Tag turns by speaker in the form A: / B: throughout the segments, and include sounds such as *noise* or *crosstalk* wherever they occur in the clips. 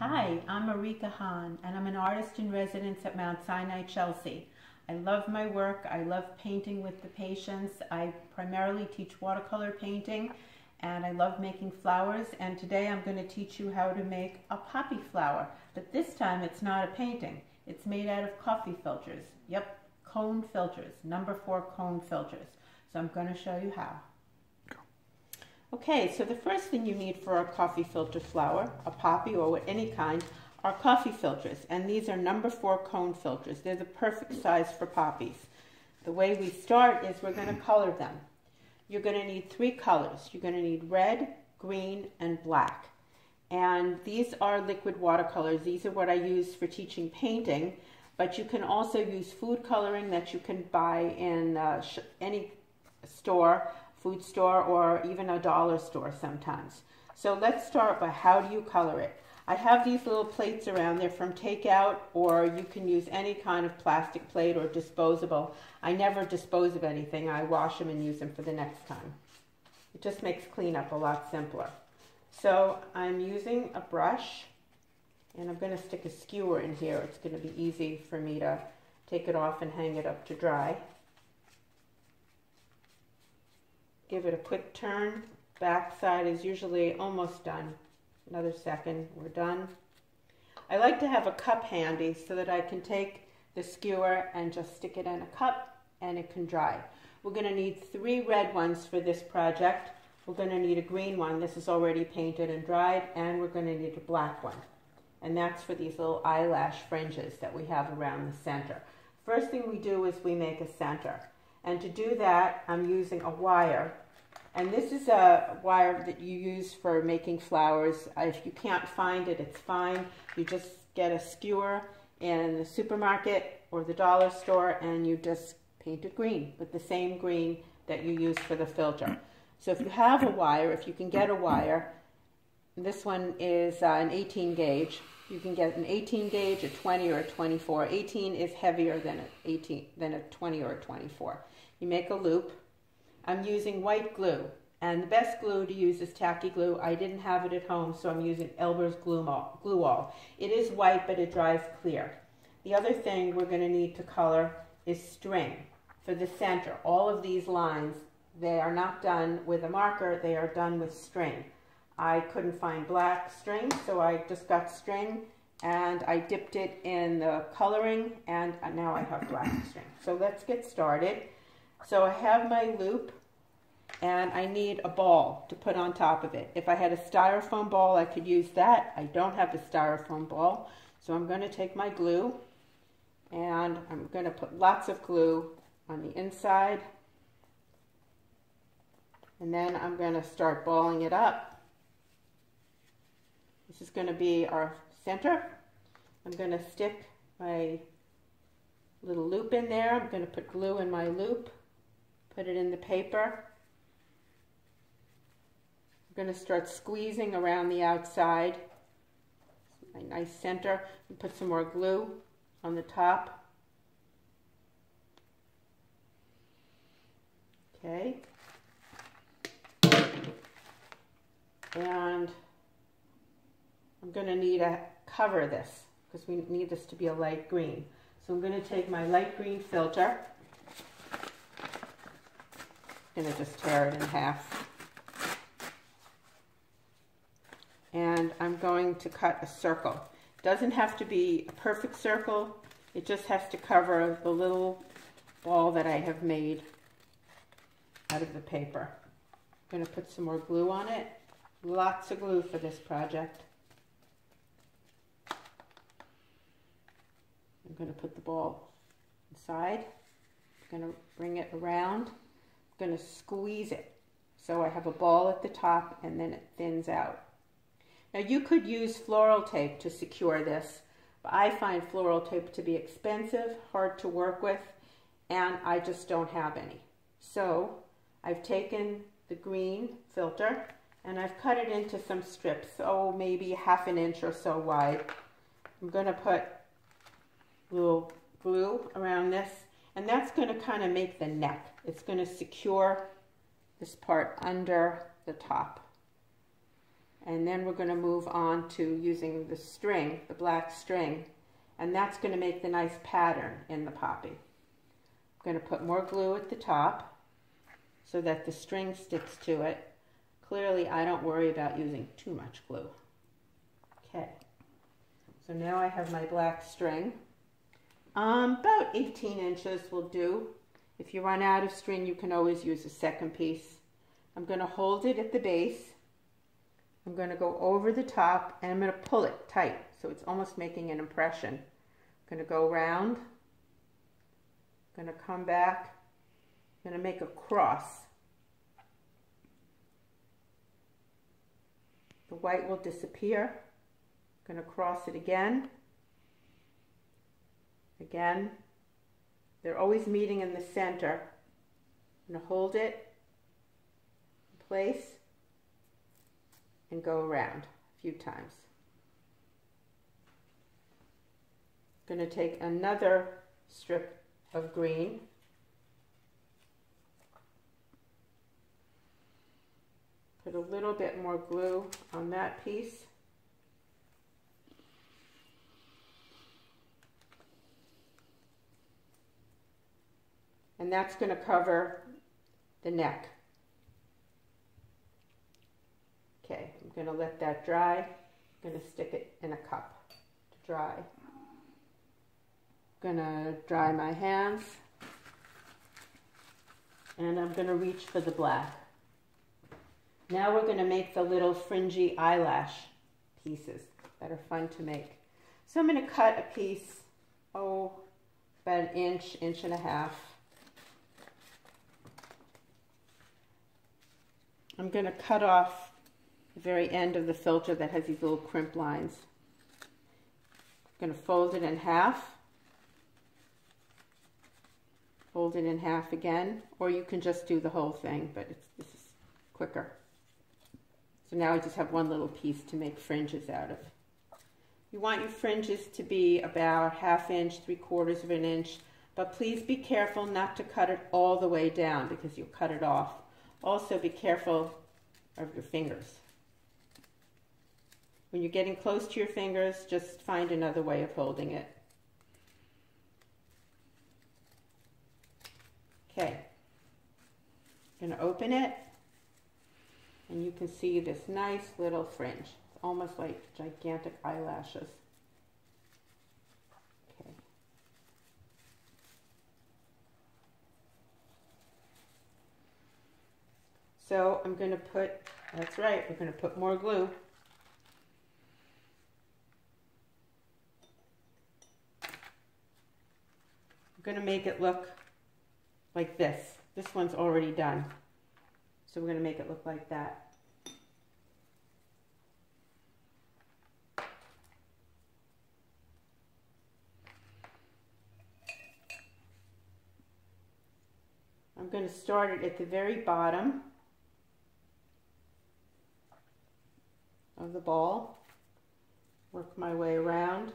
A: Hi, I'm Marika Hahn, and I'm an artist in residence at Mount Sinai, Chelsea. I love my work. I love painting with the patients. I primarily teach watercolor painting, and I love making flowers. And today I'm going to teach you how to make a poppy flower. But this time it's not a painting. It's made out of coffee filters. Yep, cone filters, number four cone filters. So I'm going to show you how. Okay, so the first thing you need for a coffee filter flower, a poppy or any kind, are coffee filters. And these are number four cone filters. They're the perfect size for poppies. The way we start is we're going to color them. You're going to need three colors. You're going to need red, green, and black. And these are liquid watercolors. These are what I use for teaching painting. But you can also use food coloring that you can buy in uh, any store food store or even a dollar store sometimes. So let's start by how do you color it? I have these little plates around. They're from takeout or you can use any kind of plastic plate or disposable. I never dispose of anything. I wash them and use them for the next time. It just makes cleanup a lot simpler. So I'm using a brush and I'm going to stick a skewer in here. It's going to be easy for me to take it off and hang it up to dry. Give it a quick turn. Back side is usually almost done. Another second, we're done. I like to have a cup handy so that I can take the skewer and just stick it in a cup and it can dry. We're going to need three red ones for this project. We're going to need a green one. This is already painted and dried. And we're going to need a black one. And that's for these little eyelash fringes that we have around the center. First thing we do is we make a center. And to do that, I'm using a wire. And this is a wire that you use for making flowers. If you can't find it, it's fine. You just get a skewer in the supermarket or the dollar store and you just paint it green with the same green that you use for the filter. So if you have a wire, if you can get a wire, this one is uh, an 18 gauge. You can get an 18 gauge, a 20, or a 24. 18 is heavier than a 18 than a 20 or a 24. You make a loop. I'm using white glue, and the best glue to use is tacky glue. I didn't have it at home, so I'm using Elmer's glue, glue all. It is white, but it dries clear. The other thing we're going to need to color is string for the center. All of these lines, they are not done with a marker, they are done with string. I couldn't find black string, so I just got string and I dipped it in the coloring and now I have black *coughs* string. So let's get started. So I have my loop and I need a ball to put on top of it. If I had a styrofoam ball, I could use that. I don't have a styrofoam ball. So I'm going to take my glue and I'm going to put lots of glue on the inside. And then I'm going to start balling it up. This is going to be our center. I'm going to stick my little loop in there. I'm going to put glue in my loop, put it in the paper. I'm going to start squeezing around the outside. My nice center. Put some more glue on the top. Okay. And I'm going to need to cover this because we need this to be a light green. So I'm going to take my light green filter. I'm going to just tear it in half. And I'm going to cut a circle. It doesn't have to be a perfect circle. It just has to cover the little ball that I have made out of the paper. I'm going to put some more glue on it. Lots of glue for this project. I'm going to put the ball inside. I'm going to bring it around. I'm going to squeeze it. So I have a ball at the top and then it thins out. Now you could use floral tape to secure this, but I find floral tape to be expensive, hard to work with, and I just don't have any. So I've taken the green filter and I've cut it into some strips, oh maybe half an inch or so wide. I'm going to put little glue around this and that's going to kind of make the neck. It's going to secure this part under the top. And then we're going to move on to using the string, the black string, and that's going to make the nice pattern in the poppy. I'm going to put more glue at the top so that the string sticks to it. Clearly, I don't worry about using too much glue. Okay, so now I have my black string. Um, about 18 inches will do. If you run out of string, you can always use a second piece. I'm going to hold it at the base. I'm going to go over the top and I'm going to pull it tight so it's almost making an impression. I'm going to go around. I'm going to come back. I'm going to make a cross. The white will disappear. I'm going to cross it again. Again. They're always meeting in the center. I'm going to hold it in place and go around a few times. going to take another strip of green put a little bit more glue on that piece and that's going to cover the neck okay I'm going to let that dry I'm going to stick it in a cup to dry I'm gonna dry my hands and I'm gonna reach for the black. Now we're gonna make the little fringy eyelash pieces that are fun to make. So I'm gonna cut a piece, oh, about an inch, inch and a half. I'm gonna cut off the very end of the filter that has these little crimp lines. I'm gonna fold it in half fold it in half again, or you can just do the whole thing, but this is quicker. So now I just have one little piece to make fringes out of. You want your fringes to be about half inch, three quarters of an inch, but please be careful not to cut it all the way down because you'll cut it off. Also be careful of your fingers. When you're getting close to your fingers, just find another way of holding it. Okay, I'm to open it and you can see this nice little fringe. It's almost like gigantic eyelashes. So I'm going to put, that's right, we're going to put more glue. I'm going to make it look like this. This one's already done. So we're going to make it look like that. I'm going to start it at the very bottom of the ball, work my way around.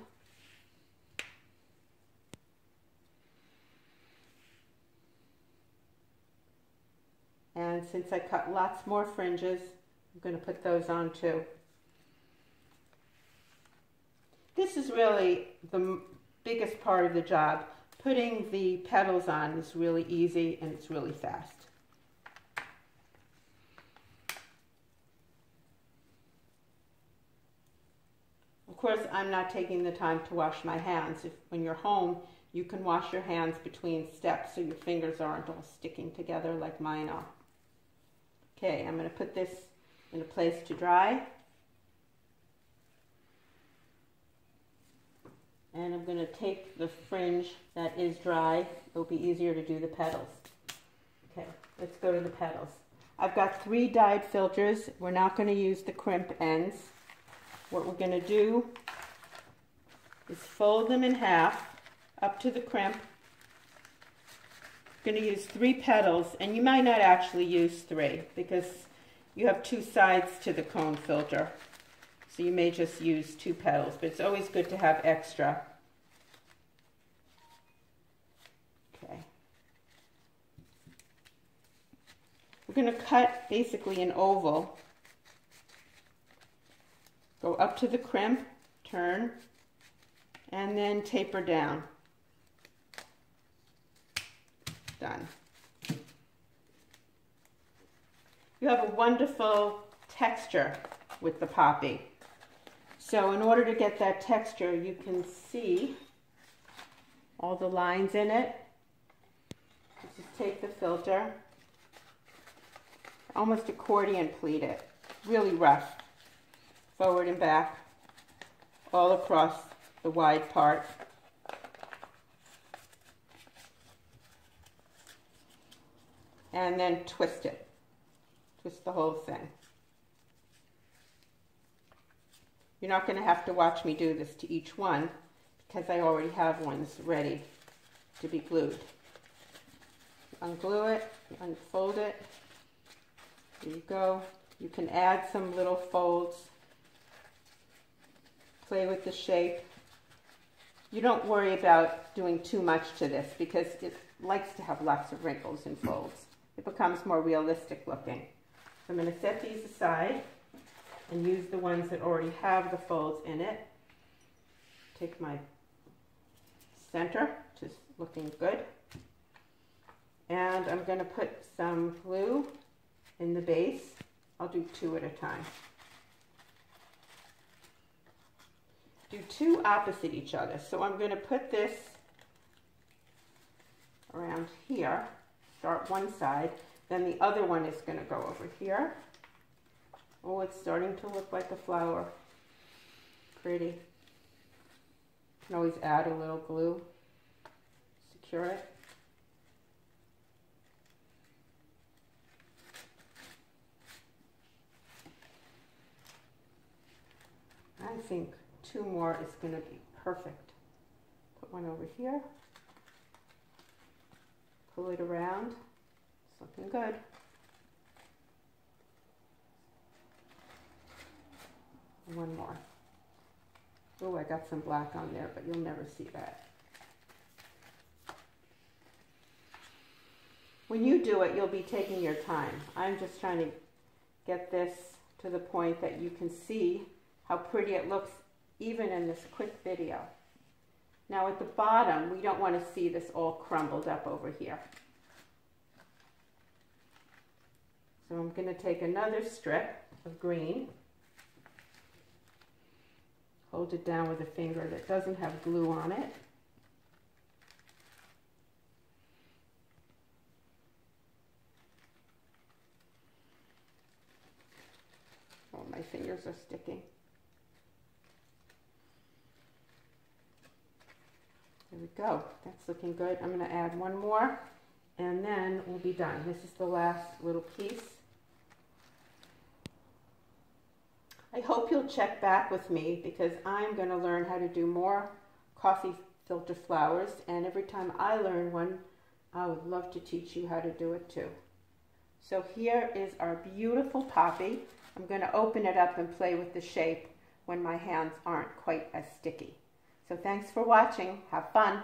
A: And since I cut lots more fringes, I'm going to put those on too. This is really the biggest part of the job. Putting the petals on is really easy and it's really fast. Of course, I'm not taking the time to wash my hands. If, when you're home, you can wash your hands between steps so your fingers aren't all sticking together like mine are. Okay, I'm going to put this in a place to dry. And I'm going to take the fringe that is dry. It'll be easier to do the petals. Okay, let's go to the petals. I've got three dyed filters. We're not going to use the crimp ends. What we're going to do is fold them in half up to the crimp going to use three petals, and you might not actually use three because you have two sides to the cone filter. So you may just use two petals, but it's always good to have extra. Okay. We're going to cut basically an oval. Go up to the crimp, turn, and then taper down. Done. You have a wonderful texture with the poppy. So in order to get that texture, you can see all the lines in it. Just take the filter, almost accordion pleat it, really rough, forward and back, all across the wide part. And then twist it, twist the whole thing. You're not going to have to watch me do this to each one because I already have ones ready to be glued. Unglue it, unfold it. There you go. You can add some little folds. Play with the shape. You don't worry about doing too much to this because it likes to have lots of wrinkles and folds. It becomes more realistic looking. So I'm going to set these aside and use the ones that already have the folds in it. Take my center, which is looking good. And I'm going to put some glue in the base. I'll do two at a time. Do two opposite each other. So I'm going to put this around here, start one side, then the other one is going to go over here. Oh, it's starting to look like a flower. Pretty. You can always add a little glue, secure it. I think two more is going to be perfect. Put one over here. Pull it around. It's looking good. One more. Oh, I got some black on there, but you'll never see that. When you do it, you'll be taking your time. I'm just trying to get this to the point that you can see how pretty it looks even in this quick video. Now at the bottom, we don't want to see this all crumbled up over here. So I'm going to take another strip of green, hold it down with a finger that doesn't have glue on it. Oh, my fingers are sticking. There we go. That's looking good. I'm going to add one more and then we'll be done. This is the last little piece. I hope you'll check back with me because I'm going to learn how to do more coffee filter flowers and every time I learn one, I would love to teach you how to do it too. So here is our beautiful poppy. I'm going to open it up and play with the shape when my hands aren't quite as sticky. So thanks for watching. Have fun.